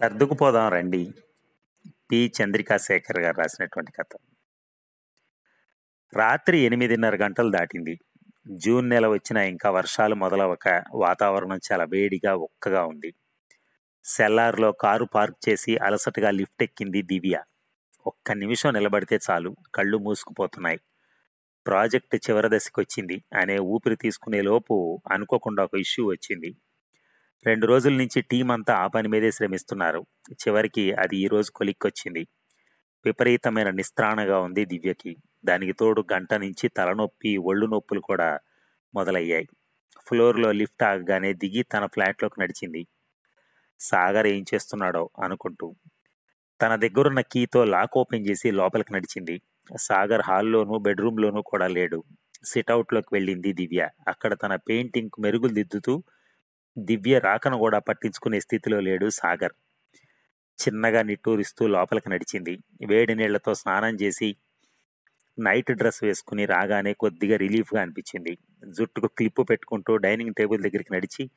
సర్దుకుపోదాం రండి. పి. చంద్రికా శేఖర్ గారు రాసినటువంటి కథ. రాత్రి ఎనిమిదిన్నర గంటలు దాటింది. జూన్ నెల వచ్చినా ఇంకా వర్షాలు మొదలవక వాతావరణం చాలా వేడిగా ఒక్కగా ఉంది. సెల్లార్లో కారు పార్క్ చేసి అలసటగా లిఫ్ట్ ఎక్కింది దివ్య. ఒక్క నిమిషం నిలబడితే చాలు కళ్ళు మూసుకుపోతున్నాయి. ప్రాజెక్ట్ చివరి దశకొచ్చింది అనే ఊపిరి తీసుకునే లోపు అనుకోకుండా ఒక ఇష్యూ వచ్చింది. రెండు రోజుల నుంచి టీం అంతా ఆ పని మీదే శ్రమిస్తున్నారు. చివరికి అది ఈరోజు కొలిక్కొచ్చింది. విపరీతమైన నిస్త్రాణగా ఉంది దివ్యకి. దానికి తోడు గంట నుంచి తలనొప్పి ఒళ్ళు నొప్పులు కూడా మొదలయ్యాయి. ఫ్లోర్లో లిఫ్ట్ ఆగగానే దిగి తన ఫ్లాట్లోకి నడిచింది. సాగర్ ఏం చేస్తున్నాడో అనుకుంటూ. తన దగ్గరున్న కీతో లాక్ ఓపెన్ చేసి లోపలికి నడిచింది. సాగర్ హాల్లోనూ బెడ్రూమ్లోనూ కూడా లేడు. సిట్అవుట్లోకి వెళ్ళింది దివ్య. అక్కడ తన పెయింటింగ్ మెరుగులు దిద్దుతూ దివ్య రాకను కూడా పట్టించుకునే స్థితిలో లేడు సాగర్. చిన్నగా నిట్టూరిస్తూ లోపలికి నడిచింది. వేడి నీళ్ళతో స్నానం చేసి నైట్ డ్రెస్ వేసుకుని రాగానే కొద్దిగా రిలీఫ్గా అనిపించింది. జుట్టుకు క్లిప్పు పెట్టుకుంటూ డైనింగ్ టేబుల్ దగ్గరికి నడిచి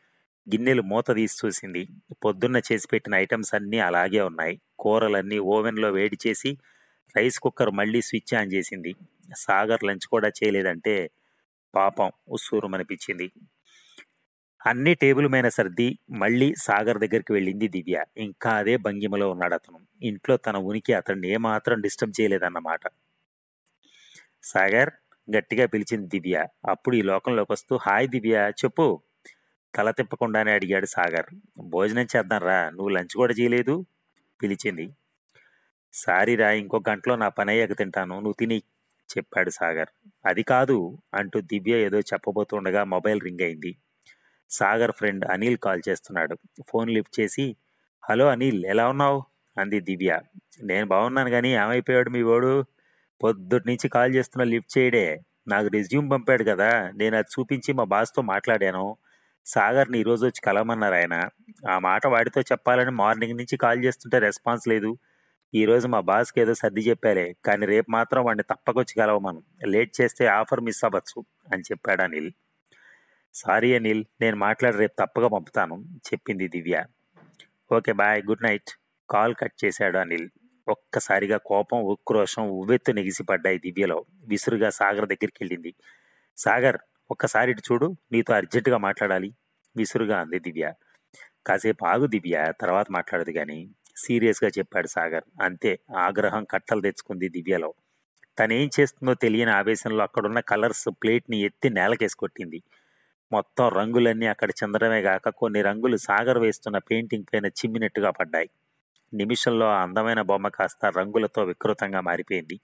గిన్నెలు మూత తీసి చూసింది. పొద్దున్న చేసి పెట్టిన ఐటమ్స్ అన్నీ అలాగే ఉన్నాయి. కూరలన్నీ ఓవెన్లో వేడి చేసి రైస్ కుక్కర్ మళ్ళీ స్విచ్ ఆన్ చేసింది. సాగర్ లంచ్ కూడా చేయలేదంటే పాపం ఉస్సూరుమనిపించింది. అన్ని టేబుల్ మీద సర్ది మళ్ళీ సాగర్ దగ్గరికి వెళ్ళింది దివ్య. ఇంకా అదే భంగిమలో ఉన్నాడు అతను. ఇంట్లో తన ఉనికి అతన్ని ఏమాత్రం డిస్టర్బ్ చేయలేదన్నమాట. సాగర్ గట్టిగా పిలిచింది దివ్య. అప్పుడు ఈ లోకంలోకి వస్తూ హాయ్ దివ్య చెప్పు. తల తిప్పకుండానే అడిగాడు సాగర్. భోజనం చేద్దాం రా నువ్వు లంచ్ కూడా చేయలేదు? పిలిచింది. సారీరా ఇంకో గంటలో నా పని అయ్యాక తింటాను. నువ్వు తిని చెప్పాడు సాగర్. అది కాదు అంటూ దివ్య ఏదో చెప్పబోతుండగా మొబైల్ రింగ్ అయింది. సాగర్ ఫ్రెండ్ అనిల్ కాల్ చేస్తున్నాడు. ఫోన్ లిఫ్ట్ చేసి హలో అనిల్ ఎలా ఉన్నావు? అంది దివ్య. నేను బాగున్నాను కానీ ఏమైపోయాడు మీ వాడు? పొద్దుటి నుంచి కాల్ చేస్తున్నా లిఫ్ట్ చేయడే. నాకు రెజ్యూమ్ పంపాడు కదా నేను అది చూపించి మా బాస్తో మాట్లాడాను. సాగర్ని ఈరోజు వచ్చి కలవమన్నారు ఆయన. ఆ మాట వాడితో చెప్పాలని మార్నింగ్ నుంచి కాల్ చేస్తుంటే రెస్పాన్స్ లేదు. ఈరోజు మా బాస్కి ఏదో సర్ది చెప్పాలే కానీ రేపు మాత్రం వాడిని తప్పకొచ్చి కలవమను. లేట్ చేస్తే ఆఫర్ మిస్ అవ్వచ్చు అని చెప్పాడు అనిల్. సారీ అనిల్ నేను మాట్లాడి రేపు తప్పగా పంపుతాను. చెప్పింది Divya. Okay bye. Good night. Call cut చేశాడు అనిల్. ఒక్కసారిగా కోపం ఉక్రోషం ఉవ్వెత్తు నెగిసిపడ్డాయి దివ్యలో. విసురుగా సాగర్ దగ్గరికి వెళ్ళింది సాగర్ ఒక్కసారి ఇటు చూడు. నీతో అర్జెంటుగా మాట్లాడాలి. విసురుగా అంది దివ్య. కాసేపు ఆగు దివ్య. తర్వాత మాట్లాడదు కానీ సీరియస్గా చెప్పాడు సాగర్. అంతే. ఆగ్రహం కట్టలు తెచ్చుకుంది దివ్యలో. తనేం చేస్తుందో తెలియని ఆవేశంలో అక్కడున్న కలర్స్ ప్లేట్ని ఎత్తి నేలకేసి కొట్టింది. మొత్తం రంగులన్నీ అక్కడ చెందడమే కాక కొన్ని రంగులు సాగర్ వేస్తున్న పెయింటింగ్ పైన చిమ్మినట్టుగా పడ్డాయి. నిమిషంలో ఆ అందమైన బొమ్మ కాస్త రంగులతో వికృతంగా మారిపోయింది.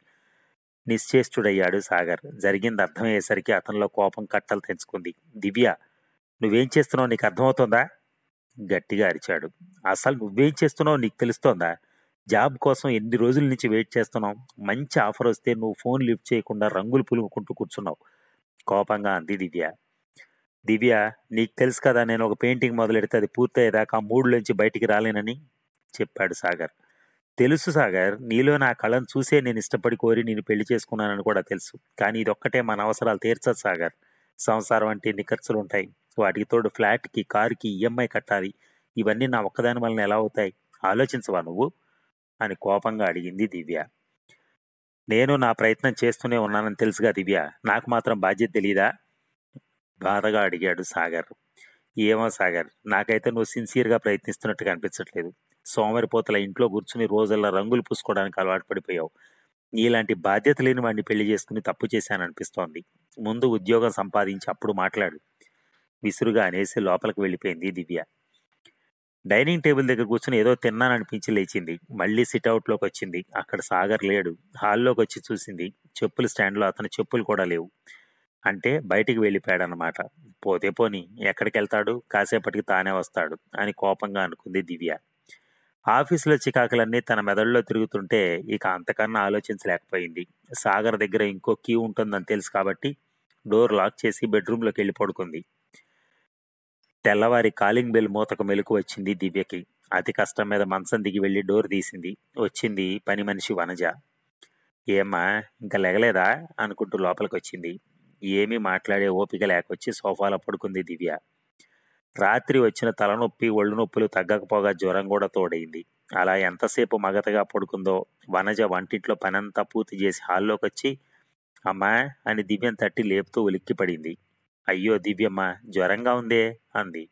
నిశ్చేష్టుడయ్యాడు సాగర్. జరిగింది అర్థమయ్యేసరికి అతనిలో కోపం కట్టలు తెంచుకుంది. దివ్య నువ్వేం చేస్తున్నావు? నీకు అర్థమవుతుందా? గట్టిగా అరిచాడు. అసలు నువ్వేం చేస్తున్నావు? నీకు తెలుస్తోందా? జాబ్ కోసం ఎన్ని రోజుల నుంచి వెయిట్ చేస్తున్నావు? మంచి ఆఫర్ వస్తే నువ్వు ఫోన్ లిఫ్ట్ చేయకుండా రంగులు పులుముకుంటూ కూర్చున్నావు. కోపంగా అంది దివ్య. దివ్య నీకు తెలుసు కదా నేను ఒక పెయింటింగ్ మొదలెడితే అది పూర్తయ్యేదాకా మూడు మూడులోంచి బయటికి రాలేనని చెప్పాడు సాగర్. తెలుసు సాగర్ నీలో నా కళను చూసే నేను ఇష్టపడి కోరి నేను పెళ్ళి చేసుకున్నానని కూడా తెలుసు. కానీ ఇది ఒక్కటే మన అవసరాలు తీర్చదు సాగర్. సంసారం అంటే ఎన్ని ఖర్చులు ఉంటాయి? వాటికి తోడు ఫ్లాట్కి కారుకి ఈఎంఐ కట్టాలి. ఇవన్నీ నా ఒక్కదాని వలన ఎలా అవుతాయి? ఆలోచించవా నువ్వు? అని కోపంగా అడిగింది దివ్య. నేను నా ప్రయత్నం చేస్తూనే ఉన్నానని తెలుసుగా దివ్య. నాకు మాత్రం బాధ్యత తెలీదా? బాధగా అడిగాడు సాగర్. ఏమో సాగర్ నాకైతే నువ్వు సిన్సియర్గా ప్రయత్నిస్తున్నట్టుగా అనిపించట్లేదు సోమరిపోతల ఇంట్లో కూర్చుని రోజుల్లో రంగులు పూసుకోవడానికి అలవాటు పడిపోయావు. నీలాంటి బాధ్యత లేని వాడిని పెళ్ళి చేసుకుని తప్పు చేశాననిపిస్తోంది. ముందు ఉద్యోగం సంపాదించి అప్పుడు మాట్లాడు. విసురుగా అనేసి లోపలికి వెళ్ళిపోయింది దివ్య. డైనింగ్ టేబుల్ దగ్గర కూర్చుని ఏదో తిన్నాననిపించి లేచింది. మళ్ళీ సిట్అవుట్లోకి వచ్చింది. అక్కడ సాగర్ లేడు. హాల్లోకి వచ్చి చూసింది. చెప్పుల స్టాండ్లో అతని చెప్పులు కూడా లేవు. అంటే బయటికి వెళ్ళిపోయాడనమాట పోతే పోని ఎక్కడికి వెళ్తాడు కాసేపటికి తానే వస్తాడు అని కోపంగా అనుకుంది దివ్య. ఆఫీసులో చికాకులన్నీ తన మెదడులో తిరుగుతుంటే ఇక అంతకన్నా ఆలోచించలేకపోయింది. సాగర్ దగ్గర ఇంకో కీ ఉంటుందని తెలుసు కాబట్టి డోర్ లాక్ చేసి బెడ్రూమ్లోకి వెళ్ళి పడుకుంది. తెల్లవారి కాలింగ్ బెల్ మూతకు మెలకు వచ్చింది దివ్యకి. అతి కష్టం మీద మంచం దిగి వెళ్ళి డోర్ తీసింది. వచ్చింది పని మనిషి వనజ. ఏమ్మా ఇంకా లెగలేదా? అనుకుంటూ లోపలికి వచ్చింది ఏమీ మాట్లాడే ఓపిక లేకొచ్చి సోఫాలో పడుకుంది దివ్య. రాత్రి వచ్చిన తలనొప్పి ఒళ్ళు నొప్పులు తగ్గకపోగా జ్వరం కూడా తోడైంది. అలా ఎంతసేపు మగతగా పడుకుందో వనజ వంటింట్లో పనంతా పూర్తి చేసి హాల్లోకి వచ్చి అమ్మా అని దివ్యం తట్టి లేపుతూ ఉలిక్కిపడింది అయ్యో దివ్యమ్మ జ్వరంగా ఉందే అంది.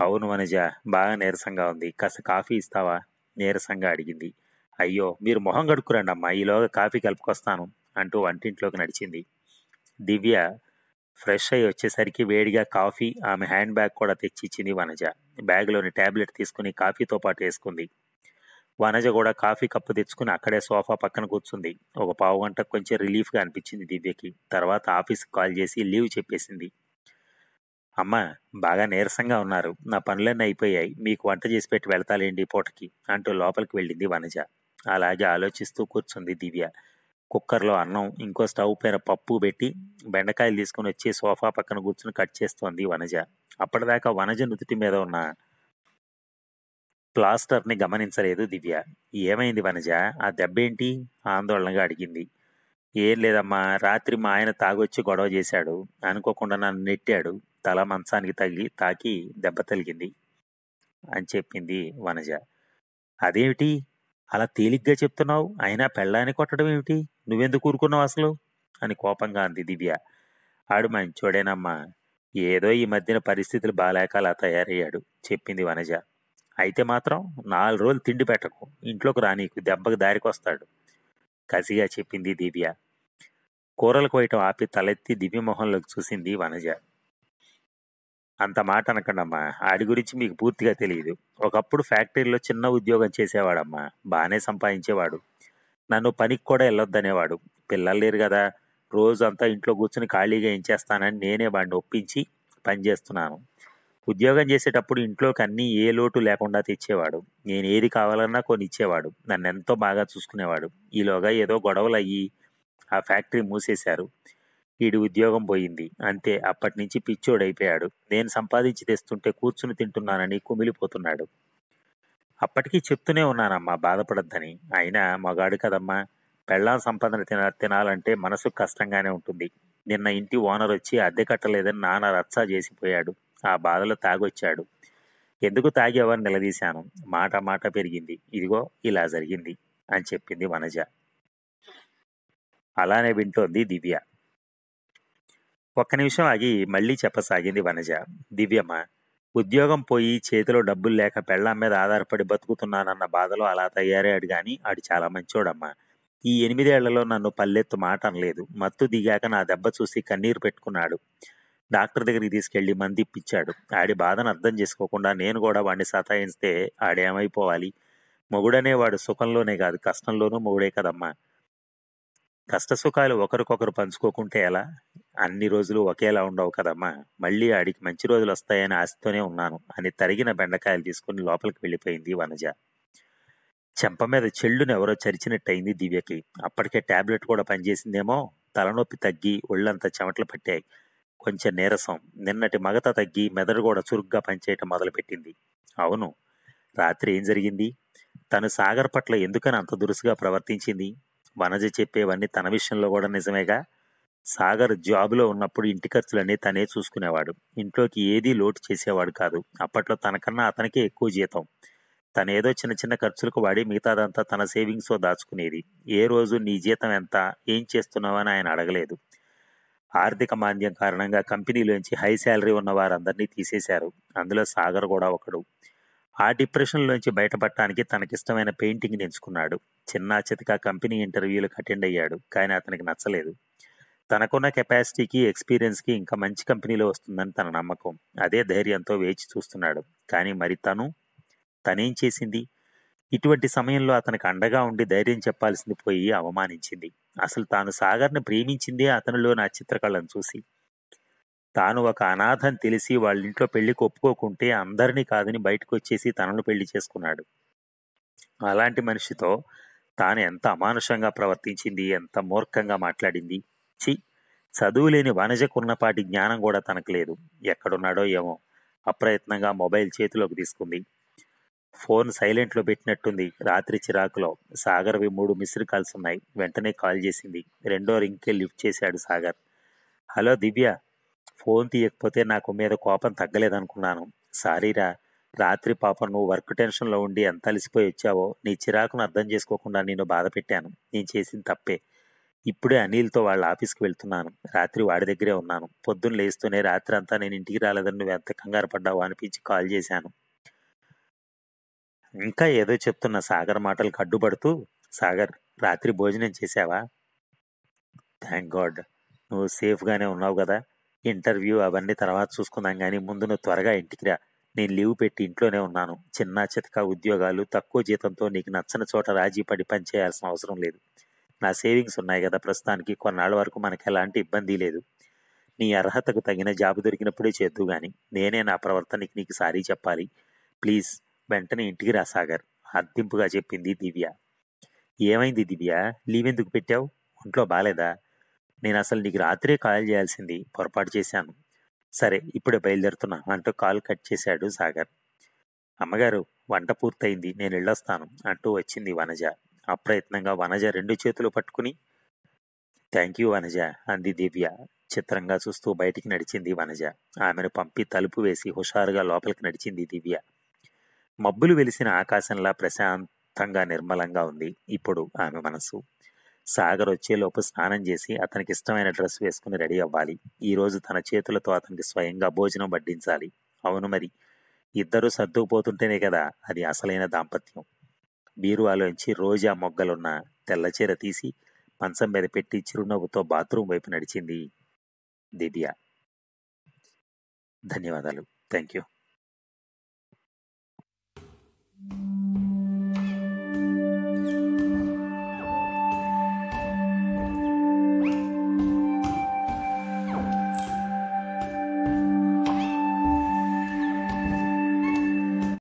అవును వనజ బాగా నీరసంగా ఉంది. కాస్త కాఫీ ఇస్తావా? నీరసంగా అడిగింది. అయ్యో మీరు మొహం కడుక్కురండి అమ్మా ఈలోగా కాఫీ కలుపుకొస్తాను అంటూ వంటింట్లోకి నడిచింది. దివ్య ఫ్రెష్ అయ్యి వచ్చేసరికి వేడిగా కాఫీ ఆమె హ్యాండ్ బ్యాగ్ కూడా తెచ్చి ఇచ్చింది వనజ. బ్యాగ్లోని ట్యాబ్లెట్ తీసుకుని కాఫీతో పాటు వేసుకుంది. వనజ కూడా కాఫీ కప్పు తెచ్చుకుని అక్కడే సోఫా పక్కన కూర్చుంది. ఒక పావు గంట కొంచెం రిలీఫ్గా అనిపించింది దివ్యకి. తర్వాత ఆఫీస్కి కాల్ చేసి లీవ్ చెప్పేసింది. అమ్మ బాగా నీరసంగా ఉన్నారు. నా పనులన్నీ అయిపోయాయి. మీకు వంట చేసి పెట్టి వెళ్తాలేండి పూటకి అంటూ లోపలికి వెళ్ళింది వనజ. అలాగే ఆలోచిస్తూ కూర్చుంది దివ్య. కుక్కర్లో అన్నం ఇంకో స్టవ్ పైన పప్పు పెట్టి బెండకాయలు తీసుకుని వచ్చి సోఫా పక్కన కూర్చుని కట్ చేస్తోంది వనజ. అప్పటిదాకా వనజ నుదుటి మీద ఉన్న ప్లాస్టర్ని గమనించలేదు దివ్య. ఏమైంది వనజ? ఆ దెబ్బేంటి? ఆందోళనగా అడిగింది. ఏం లేదమ్మా రాత్రి మా ఆయన తాగొచ్చి గొడవ చేశాడు. అనుకోకుండా నన్ను నెట్టాడు. తల మంచానికి తగిలి తాకి దెబ్బ తలిగింది అని చెప్పింది వనజ. అదేమిటి? అలా తేలిగ్గా చెప్తున్నావు. అయినా పెళ్ళాన్ని కొట్టడం ఏమిటి? నువ్వెందుకు ఊరుకున్నావు అసలు? అని కోపంగా అంది దివ్య. ఆడు మంచోడేనమ్మా. ఏదో ఈ మధ్యన పరిస్థితులు బాలేక అలా తయారయ్యాడు చెప్పింది వనజ. అయితే మాత్రం నాలుగు రోజులు తిండి పెట్టకు. ఇంట్లోకి రానీకు దెబ్బకు దారికొస్తాడు. కసిగా చెప్పింది దివ్య. కూరలు కోయటం ఆపి తలెత్తి దివ్య మొహంలోకి చూసింది వనజ. అంత మాట అనకండమ్మా. ఆడి గురించి మీకు పూర్తిగా తెలియదు ఒకప్పుడు ఫ్యాక్టరీలో చిన్న ఉద్యోగం చేసేవాడమ్మా. బాగానే సంపాదించేవాడు. నన్ను పనికి కూడా వెళ్ళొద్దనేవాడు. పిల్లలు లేరు కదా. రోజంతా ఇంట్లో కూర్చుని ఖాళీగా ఏం చేస్తానని నేనే వాడిని ఒప్పించి పని చేస్తున్నాను. ఉద్యోగం చేసేటప్పుడు ఇంట్లోకి అన్నీ ఏ లోటు లేకుండా తెచ్చేవాడు. నేను ఏది కావాలన్నా కొని ఇచ్చేవాడు నన్ను ఎంతో బాగా చూసుకునేవాడు. ఈలోగా ఏదో గొడవలు అయ్యి ఆ ఫ్యాక్టరీ మూసేశారు. వీడి ఉద్యోగం పోయింది. అంతే అప్పటి నుంచి పిచ్చోడైపోయాడు. నేను సంపాదించి తెస్తుంటే కూర్చుని తింటున్నానని కుమిలిపోతున్నాడు అప్పటికీ చెప్తూనే ఉన్నానమ్మా బాధపడద్దని. అయినా మగాడు కదమ్మా పెళ్ళాం సంపాదన తిన తినాలంటే మనసు కష్టంగానే ఉంటుంది. నిన్న ఇంటి ఓనర్ వచ్చి అద్దె కట్టలేదని నాన్న రచ్చా చేసిపోయాడు. ఆ బాధలో తాగొచ్చాడు. ఎందుకు తాగేవారు నిలదీశాను? మాట మాట పెరిగింది. ఇదిగో ఇలా జరిగింది అని చెప్పింది వనజ. అలానే వింటోంది దివ్య. ఒక్క నిమిషం ఆగి మళ్ళీ చెప్పసాగింది వనజ. దివ్యమ్మ ఉద్యోగం పోయి చేతిలో డబ్బులు లేక పెళ్ళాం మీద ఆధారపడి బతుకుతున్నానన్న బాధలో అలా తయారయ్యాడు కానీ ఆడు చాలా మంచోడమ్మా. ఈ ఎనిమిదేళ్ళలో నన్ను పల్లెత్తు మాట అనలేదు. మత్తు దిగాక నా దెబ్బ చూసి కన్నీరు పెట్టుకున్నాడు. డాక్టర్ దగ్గరికి తీసుకెళ్ళి మంది ఇప్పించాడు ఆడి బాధను అర్థం చేసుకోకుండా నేను కూడా వాడిని సతాయిస్తే ఆడేమైపోవాలి? మొగుడనే వాడు సుఖంలోనే కాదు కష్టంలోనూ మొగుడే కదమ్మా. కష్ట సుఖాలు ఒకరికొకరు పంచుకోకుంటే ఎలా? అన్ని రోజులు ఒకేలా ఉండవు కదమ్మా. మళ్ళీ ఆడికి మంచి రోజులు వస్తాయని ఆశతోనే ఉన్నాను. అని తరిగిన బెండకాయలు తీసుకుని లోపలికి వెళ్ళిపోయింది వనజ. చెంప మీద చెల్లును ఎవరో చరిచినట్టయింది దివ్యకి. అప్పటికే ట్యాబ్లెట్ కూడా పనిచేసిందేమో? తలనొప్పి తగ్గి ఒళ్ళంతా చెమటలు పట్టాయి. కొంచెం నీరసం. నిన్నటి మగత తగ్గి మెదడు కూడా చురుగ్గా పనిచేయటం మొదలుపెట్టింది. అవును. రాత్రి ఏం జరిగింది? తను సాగర్ పట్ల ఎందుకని అంత దురుసుగా ప్రవర్తించింది? వనజ చెప్పేవన్నీ తన విషయంలో కూడా నిజమేగా? సాగర్ జాబులో ఉన్నప్పుడు ఇంటి ఖర్చులన్నీ తనే చూసుకునేవాడు. ఇంట్లోకి ఏదీ లోటు చేసేవాడు కాదు. అప్పట్లో తనకన్నా అతనికే ఎక్కువ జీతం. తనేదో చిన్న చిన్న ఖర్చులకు వాడి మిగతాదంతా తన సేవింగ్స్లో దాచుకునేది. ఏ రోజు నీ జీతం ఎంత? ఏం చేస్తున్నావని ఆయన అడగలేదు. ఆర్థిక మాంద్యం కారణంగా కంపెనీలోంచి హై శాలరీ ఉన్న వారందరినీ తీసేశారు. అందులో సాగర్ కూడా ఒకడు. ఆ డిప్రెషన్లోంచి బయటపడటానికి తనకిష్టమైన పెయింటింగ్ని ఎంచుకున్నాడు. చిన్న చితక కంపెనీ ఇంటర్వ్యూలకు అటెండ్ అయ్యాడు. కానీ అతనికి నచ్చలేదు. తనకున్న కెపాసిటీకి ఎక్స్పీరియన్స్కి ఇంకా మంచి కంపెనీలో వస్తుందని తన నమ్మకం. అదే ధైర్యంతో వేచి చూస్తున్నాడు. కానీ మరి తను? తనేం చేసింది? ఇటువంటి సమయంలో అతనికి అండగా ఉండి ధైర్యం చెప్పాల్సింది పోయి అవమానించింది. అసలు తాను సాగర్ని ప్రేమించిందే అతనిలో నా చిత్రకళను చూసి. తాను ఒక అనాథని తెలిసి వాళ్ళ ఇంట్లో పెళ్ళికి ఒప్పుకోకుంటే అందరినీ కాదని బయటకు వచ్చేసి తనను పెళ్ళి చేసుకున్నాడు. అలాంటి మనిషితో తాను ఎంత అమానుషంగా ప్రవర్తించింది ఎంత మూర్ఖంగా మాట్లాడింది? చి చదువులేని వనజకున్నపాటి జ్ఞానం కూడా తనకు లేదు. ఎక్కడున్నాడో ఏమో. అప్రయత్నంగా మొబైల్ చేతిలోకి తీసుకుంది. ఫోన్ సైలెంట్లో పెట్టినట్టుంది. రాత్రి చిరాకులో సాగర్వి మూడు మిస్డ్ కాల్స్ ఉన్నాయి. వెంటనే కాల్ చేసింది. రెండో రింగ్కే లిఫ్ట్ చేశాడు సాగర్. హలో దివ్య. ఫోన్ తీయకపోతే నాకు మీద కోపం తగ్గలేదనుకున్నాను. సారీరా రాత్రి పాపం నువ్వు వర్క్ టెన్షన్లో ఉండి ఎంత అలసిపోయి వచ్చావో నీ చిరాకును అర్థం చేసుకోకుండా నేను బాధ పెట్టాను నేను చేసింది తప్పే. ఇప్పుడే అనిల్తో వాళ్ళ ఆఫీస్కి వెళ్తున్నాను. రాత్రి వాడి దగ్గరే ఉన్నాను. పొద్దున్న లేస్తూనే రాత్రి అంతా నేను ఇంటికి రాలేదని నువ్వు ఎంత కంగారు పడ్డావు అనిపించి కాల్ చేశాను. ఇంకా ఏదో చెప్తున్న సాగర్ మాటలకు అడ్డుపడుతూ సాగర్ రాత్రి భోజనం చేశావా? Thank God. నువ్వు సేఫ్గానే ఉన్నావు కదా. ఇంటర్వ్యూ అవన్నీ తర్వాత చూసుకుందాం కానీ ముందు నువ్వు త్వరగా ఇంటికి రా. నేను లీవ్ పెట్టి ఇంట్లోనే ఉన్నాను. చిన్న చితక ఉద్యోగాలు తక్కువ జీతంతో నీకు నచ్చని చోట రాజీ పడి పనిచేయాల్సిన అవసరం లేదు. నా సేవింగ్స్ ఉన్నాయి కదా ప్రస్తుతానికి. కొన్నాళ్ళ వరకు మనకి ఎలాంటి ఇబ్బంది లేదు. నీ అర్హతకు తగిన జాబ్ దొరికినప్పుడే చేద్దు కానీ నేనే నా ప్రవర్తనకి నీకు సారీ చెప్పాలి. ప్లీజ్ వెంటనే ఇంటికి రా సాగర్. అర్థింపుగా చెప్పింది దివ్య. ఏమైంది దివ్య? లీవ్ ఎందుకు పెట్టావు? ఒంట్లో బాగాలేదా నేను అసలు నీకు రాత్రే కాల్ చేయాల్సింది పొరపాటు చేశాను. సరే ఇప్పుడే బయలుదేరుతున్నా అంటూ కాల్ కట్ చేశాడు సాగర్. అమ్మగారు వంట పూర్తయింది నేను వెళ్ళొస్తాను అంటూ వచ్చింది వనజ. అప్రయత్నంగా వనజ రెండు చేతులు పట్టుకుని థ్యాంక్ యూ వనజ అంది దివ్య. చిత్రంగా చూస్తూ బయటికి నడిచింది వనజ. ఆమెను పంపి తలుపు వేసి హుషారుగా లోపలికి నడిచింది దివ్య. మబ్బులు వెలిసిన ఆకాశంలా ప్రశాంతంగా నిర్మలంగా ఉంది ఇప్పుడు ఆమె మనసు. సాగర్ వచ్చేలోపు స్నానం చేసి అతనికి ఇష్టమైన డ్రెస్ వేసుకుని రెడీ అవ్వాలి. ఈరోజు తన చేతులతో అతనికి స్వయంగా భోజనం వడ్డించాలి. అవును మరి ఇద్దరు సర్దుకుపోతుంటేనే కదా అది అసలైన దాంపత్యం. బీరువాలోంచి రోజా మొగ్గలున్న తెల్లచీర తీసి మంచం మీద పెట్టి చిరునవ్వుతో బాత్రూమ్ వైపు నడిచింది దివ్య. ధన్యవాదాలు. Thank you